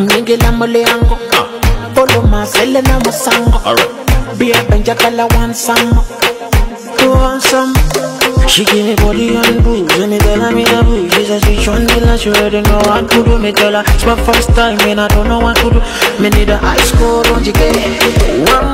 ngingila mole yangu ah. Polo masele na masango. Be a benja kala want some want some she give me body and booze, and me tell her me the booze. She says she want me like she already know what to do. Me tell her it's my first time and I don't know what to do. Me need a ice cold. don't you get it?